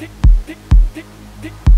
dick, dick, dick, dick.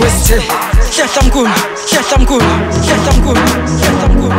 West hlehla mkhulu hlehla mkhulu hlehla mkhulu hlehla mkhulu